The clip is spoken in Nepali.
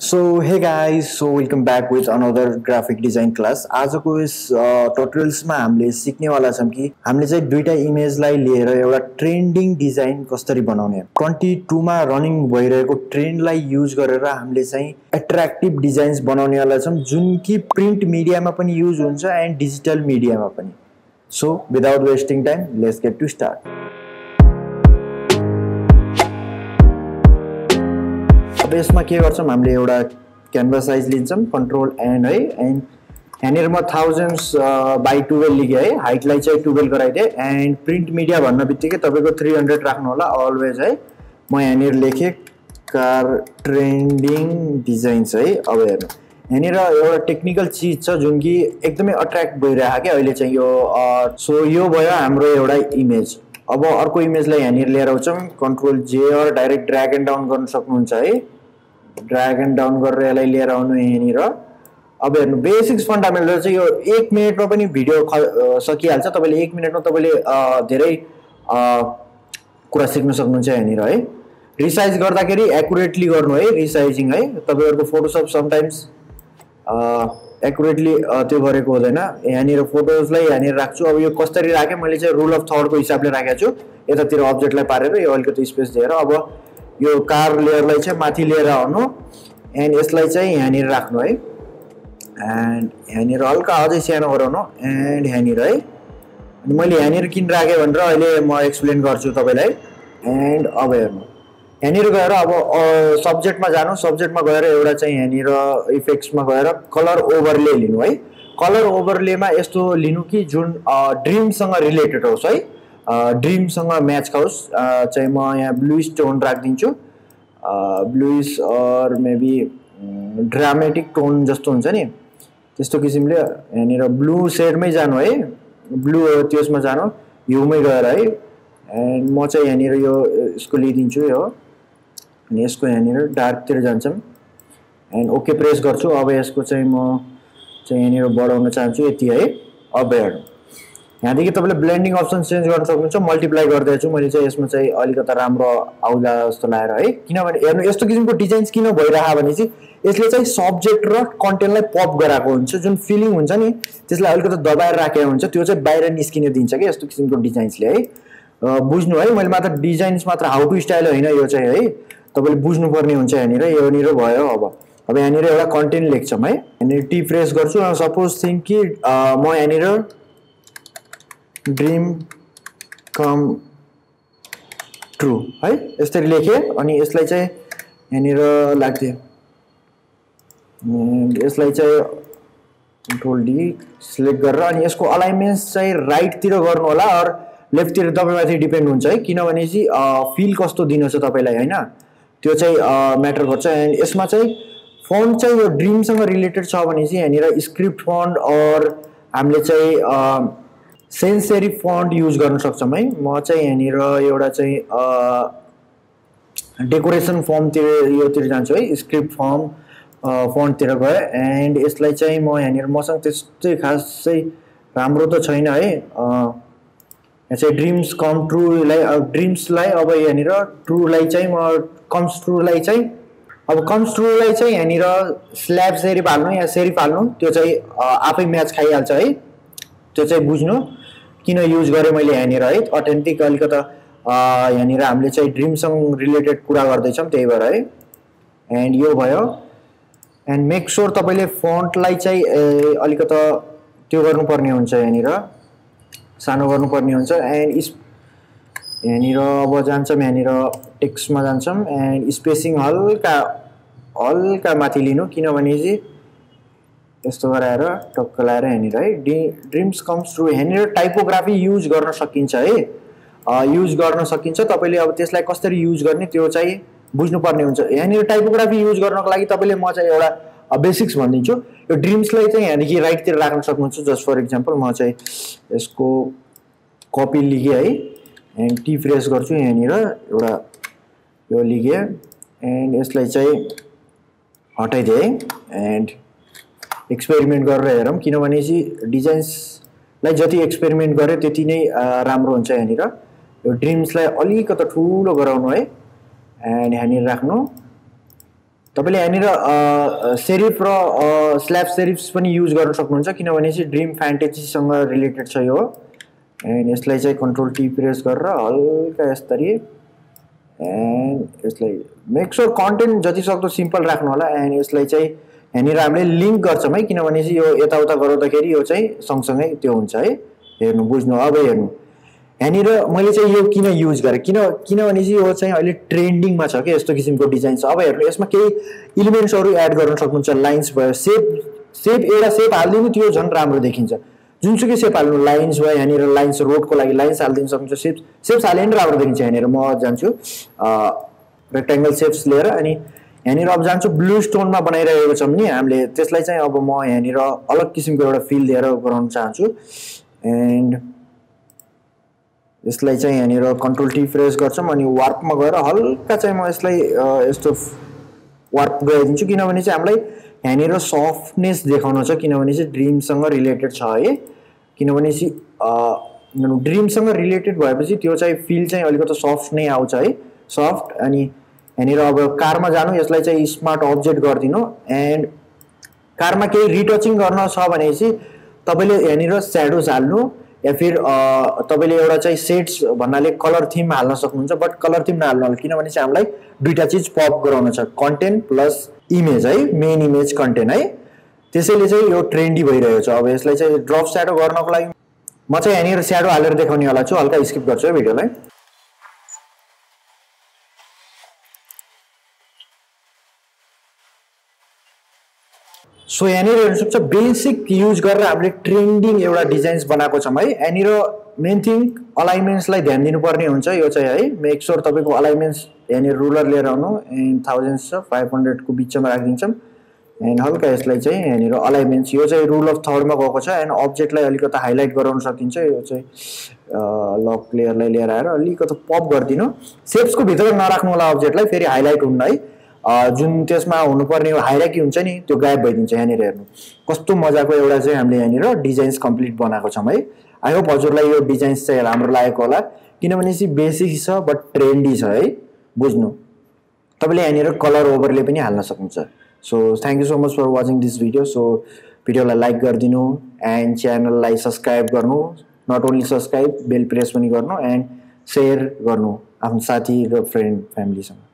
So hey guys so welcome back with another graphic design class आजको यस टोटल्समा हामीले सिक्नेवाला छौँ कि हामीले चाहिँ दुईवटा इमेजलाई लिएर एउटा ट्रेन्डिङ डिजाइन कसरी बनाउने। ट्वेन्टी टूमा रनिङ भइरहेको ट्रेन्डलाई युज गरेर हामीले चाहिँ एट्र्याक्टिभ डिजाइन्स बनाउनेवाला छौँ जुन कि प्रिन्ट मिडियामा पनि युज हुन्छ एन्ड डिजिटल मिडियामा पनि। So without wasting time let's get to start अब यसमा के गर्छौँ? हामीले एउटा क्यानभा साइज लिन्छौँ कन्ट्रोल एन्ड है एन्ड यहाँनिर म थाउजन्ड्स बाई टुवेल्भ लिगेँ है हाइटलाई चाहिँ टुवेल्भ गराइदिएँ एन्ड प्रिन्ट मिडिया भन्न बित्तिकै तपाईँको थ्री हन्ड्रेड राख्नु होला अलवेज है। म यहाँनिर लेखेँ कार ट्रेन्डिङ डिजाइन्स है अब हेर्नु। यहाँनिर एउटा टेक्निकल चिज छ जुन कि एकदमै अट्र्याक्ट भइरहेको क्या अहिले चाहिँ यो सो यो भयो हाम्रो एउटा इमेज अब अर्को इमेजलाई यहाँनिर लिएर आउँछौँ कन्ट्रोल जेआर डाइरेक्ट ड्राग एन्ड डाउन गर्न सक्नुहुन्छ है। ड्राग एन्ड डाउन गरेर यसलाई लिएर आउनु यहाँनिर। अब हेर्नु बेसिक्स फन्डामेन्टल चाहिँ यो एक मिनटमा पनि भिडियो ख सकिहाल्छ। तपाईँले एक मिनटमा तपाईँले धेरै कुरा सिक्नु सक्नुहुन्छ यहाँनिर है। रिसाइज गर्दाखेरि एकुरेटली गर्नु है रिसाइजिङ है। तपाईँहरूको फोटोसप समटाइम्स एकुरेटली त्यो गरेको हुँदैन। यहाँनिर फोटोजलाई यहाँनिर राख्छु। अब यो कसरी राखेँ मैले चाहिँ रुल अफ थर्डको हिसाबले राखेको छु। यतातिर अब्जेक्टलाई पारेर यो अलिकति स्पेस दिएर। अब यो कार लेयरलाई चाहिँ माथि लिएर आउनु। एन्ड यसलाई चाहिँ यहाँनिर राख्नु है। एन्ड यहाँनिर हल्का अझै सानो गराउनु। एन्ड यहाँनिर है। अनि मैले यहाँनिर किन राखेँ भनेर अहिले म एक्सप्लेन गर्छु तपाईँलाई। एन्ड अब हेर्नु। यहाँनिर गएर अब सब्जेक्टमा जानु। सब्जेक्टमा गएर एउटा चाहिँ यहाँनिर इफेक्ट्समा गएर कलर ओभरले लिनु है। कलर ओभरलेमा यस्तो लिनु कि जुन ड्रिमसँग रिलेटेड होस् है। ड्रिमसँग म्याच खाओस्। चाहिँ म यहाँ ब्लु टोन राखिदिन्छु। Bluish or maybe dramatic tone जस्तो हुन्छ नि। त्यस्तो किसिमले यहाँनिर ब्लु सेडमै जानु है। ब्लु त्यसमा जानु। हिउमै गएर है। एन्ड म चाहिँ यहाँनिर यो यसको लिइदिन्छु यो। अनि यसको यहाँनिर डार्कतिर जान्छौँ एन्ड ओके प्रेस गर्छु। अब यसको चाहिँ म चाहिँ यहाँनिर बढाउन चाहन्छु यति है। अब हेर्नु। यहाँदेखि तपाईँले ब्लेन्डिङ अप्सन चेन्ज गर्न सक्नुहुन्छ मल्टिप्लाई गर्दैछु मैले चाहिँ यसमा चाहिँ अलिकति राम्रो आउला जस्तो लागेर है। किनभने हेर्नु यस्तो किसिमको डिजाइन्स किन भइरह भने चाहिँ यसले चाहिँ सब्जेक्ट र कन्टेन्टलाई पप गराएको हुन्छ जुन फिलिङ हुन्छ नि त्यसलाई अलिकति दबाएर राखेको हुन्छ त्यो चाहिँ बाहिर निस्किन दिन्छ कि यस्तो किसिमको डिजाइन्सले है। बुझ्नु है मैले मात्र डिजाइन्स मात्र हाउ टु स्टाइल होइन यो चाहिँ है। तपाईँले बुझ्नुपर्ने हुन्छ यहाँनिर यहाँनिर भयो अब। अब यहाँनिर एउटा कन्टेन्ट लेख्छौँ है। यहाँनिर टी प्रेस गर्छु सपोज थिङ्क कि म यहाँनिर ड्रिम कम ट्रु है? यसरी लेखेँ अनि यसलाई चाहिँ यहाँनिर लाग्थ्यो। यसलाई चाहिँ कन्ट्रोल डी सिलेक्ट गरेर अनि यसको अलाइनमेन्ट्स चाहिँ राइटतिर गर्नु होला अरू लेफ्टतिर तपाईँमाथि डिपेन्ड हुन्छ है? किनभने चाहिँ फिल कस्तो दिनु छ तपाईँलाई होइन? त्यो चाहिँ म्याटर गर्छ। एन्ड यसमा चाहिँ फन्ड चाहिँ यो ड्रिमसँग रिलेटेड छ भने चाहिँ यहाँनिर स्क्रिप्ट फन्ड अर हामीले चाहिँ सेन्सेरी फन्ट युज गर्न सक्छौँ है। म चाहिँ यहाँनिर एउटा चाहिँ डेकोरेसन फर्मतिर योतिर जान्छु है। स्क्रिप्ट फर्म फन्टतिर गएँ एन्ड यसलाई चाहिँ म यहाँनिर मसँग त्यस्तै खास राम्रो त छैन है। यहाँ चाहिँ ड्रिम्स कम ट्रुलाई ड्रिम्सलाई अब यहाँनिर ट्रुलाई चाहिँ म कम्स ट्रुलाई चाहिँ अब कम्स ट्रुलाई चाहिँ यहाँनिर स्ल्याब सेरिफ हाल्नु या सेरिफ हाल्नु त्यो चाहिँ आफै म्याच खाइहाल्छ है। त्यो चाहिँ बुझ्नु। किन युज गरेँ मैले यहाँनिर है? अथेन्टिक अलिकति यहाँनिर हामीले चाहिँ ड्रिमसँग रिलेटेड कुरा गर्दैछौँ त्यही भएर है? एन्ड यो भयो। एन्ड मेक स्योर तपाईँले फन्टलाई चाहिँ अलिकति त्यो गर्नुपर्ने हुन्छ यहाँनिर। सानो गर्नुपर्ने हुन्छ। एन्ड इस यहाँनिर अब जान्छौँ यहाँनिर टेक्स्टमा जान्छौँ। एन्ड स्पेसिङ हल्का हल्का माथि लिनु। किनभने चाहिँ यस्तो गराएर टक्क लगाएर यहाँनिर है डि ड्रिम्स कम्स ट्रु यहाँनिर टाइपोग्राफी युज गर्न सकिन्छ है। युज गर्न सकिन्छ। तपाईँले अब त्यसलाई कसरी युज गर्ने त्यो चाहिँ बुझ्नुपर्ने हुन्छ। यहाँनिर टाइपोग्राफी युज गर्नको लागि तपाईँले म चाहिँ एउटा बेसिक्स भनिदिन्छु। यो ड्रिम्सलाई चाहिँ यहाँदेखि राइटतिर राख्न सक्नुहुन्छ। जस्ट फर इक्जाम्पल म चाहिँ यसको कपी लिगेँ है एन्ड टी फ्रेस गर्छु यहाँनिर। एउटा यो लिगेँ एन्ड यसलाई चाहिँ हटाइदिएँ है एन्ड एक्सपेरिमेन्ट गरेर हेरौँ किनभने चाहिँ डिजाइन्सलाई जति एक्सपेरिमेन्ट गऱ्यो त्यति नै राम्रो हुन्छ यहाँनिर। यो ड्रिम्सलाई अलिकति ठुलो गराउनु है। एन्ड यहाँनिर राख्नु। तपाईँले यहाँनिर सेरिफ र स्ल्याब सेरिफ्स पनि युज गर्न सक्नुहुन्छ किनभने चाहिँ ड्रिम फ्यान्टेजीसँग रिलेटेड छ यो। एन्ड यसलाई चाहिँ कन्ट्रोल टी प्रेस गरेर हल्का यसरी। एन्ड यसलाई मेक स्योर कन्टेन्ट जति सक्दो सिम्पल राख्नु होला। एन्ड यसलाई चाहिँ यहाँनिर हामीले लिङ्क गर्छौँ है किनभने चाहिँ यो यताउता गराउँदाखेरि यो चाहिँ सँगसँगै त्यो हुन्छ है हेर्नु बुझ्नु अब हेर्नु। यहाँनिर मैले चाहिँ यो किन युज गरेँ? किन किनभने चाहिँ यो चाहिँ अहिले ट्रेन्डिङमा छ कि यस्तो किसिमको डिजाइन छ। अब हेर्नु यसमा केही इलिमेन्ट्सहरू एड गर्न सक्नुहुन्छ लाइन्स भयो सेप सेप एउटा सेप हालिदिनु त्यो झन् राम्रो देखिन्छ। जुनसुकै सेप हाल्नु लाइन्स भयो यहाँनिर लाइन्स रोडको लागि लाइन्स हालिदिनु सक्नुहुन्छ सेप सेप्स हाल्यो भने राम्रो देखिन्छ यहाँनिर म जान्छु। रेक्टेङ्गल सेप्स लिएर अनि यहाँनिर अब जान्छु ब्लु स्टोनमा बनाइरहेको छौँ नि हामीले। त्यसलाई चाहिँ अब म यहाँनिर अलग किसिमको एउटा फिल दिएर गराउन चाहन्छु। एन्ड यसलाई चाहिँ यहाँनिर कन्ट्रोल टी प्रेस गर्छौँ अनि वार्पमा गएर हल्का चाहिँ म यसलाई यस्तो वार्प गराइदिन्छु। किनभने चाहिँ हामीलाई यहाँनिर सफ्टनेस देखाउनु छ किनभने चाहिँ ड्रिमसँग रिलेटेड छ है। किनभने चाहिँ ड्रिमसँग रिलेटेड भएपछि त्यो चाहिँ फिल चाहिँ अलिकति सफ्ट नै आउँछ है। सफ्ट अनि यहाँनिर अब कारमा जानु यसलाई चाहिँ स्मार्ट अब्जेक्ट गरिदिनु। एन्ड कारमा केही रिटचिङ गर्न छ भनेपछि तपाईँले यहाँनिर स्याडोज हाल्नु या फिर तपाईँले एउटा चाहिँ सेट्स भन्नाले कलर थिम हाल्न सक्नुहुन्छ बट कलर थिम नहाल्नु होला। किनभने चाहिँ हामीलाई दुइटा चिज पप गराउनु छ। कन्टेन्ट प्लस इमेज है मेन इमेज कन्टेन्ट है। त्यसैले चाहिँ यो ट्रेन्डी भइरहेको छ। अब यसलाई चाहिँ ड्रप स्याडो गर्नको लागि म चाहिँ यहाँनिर स्याडो हालेर देखाउनेवाला छु। हल्का स्किप गर्छु है भिडियोलाई। सो यहाँनिर हेर्नु सक्छ बेसिक युज गरेर हामीले ट्रेन्डिङ एउटा डिजाइन्स बनाएको छौँ है। यहाँनिर मेन थिङ अलाइमेन्ट्सलाई ध्यान दिनुपर्ने हुन्छ यो चाहिँ है। मेक स्योर तपाईँको अलाइमेन्ट्स यहाँनिर रुलर लिएर आउनु। एन्ड थाउजन्ड छ फाइभ हन्ड्रेडको बिचमा राखिदिन्छौँ। एन्ड हल्का यसलाई चाहिँ यहाँनिर अलाइमेन्ट्स यो चाहिँ रुल अफ थर्डमा गएको छ। एन्ड अब्जेक्टलाई अलिकति हाइलाइट गराउन सकिन्छ। यो चाहिँ लक लेयरलाई लिएर आएर अलिकति पप गरिदिनु। सेप्सको भित्र नराख्नु होला अब्जेक्टलाई फेरि हाइलाइट हुन्न है। जुन त्यसमा हुनुपर्ने हाइराकी हुन्छ नि त्यो गायब भइदिन्छ यहाँनिर हेर्नु। कस्तो मजाको एउटा चाहिँ हामीले यहाँनिर डिजाइन्स कम्प्लिट बनाएको छौँ है। आई होप हजुरलाई यो डिजाइन्स चाहिँ राम्रो लागेको होला। किनभने चाहिँ बेसिक छ बट ट्रेन्डी छ है बुझ्नु। तपाईँले यहाँनिर कलर ओभरले पनि हाल्न सक्नुहुन्छ। So thank you so much for watching this video so भिडियोलाई लाइक गरिदिनु एन्ड च्यानललाई सब्सक्राइब गर्नु। Not only subscribe bell press पनि गर्नु एन्ड सेयर गर्नु आफ्नो साथी र फ्रेन्ड फ्यामिलीसँग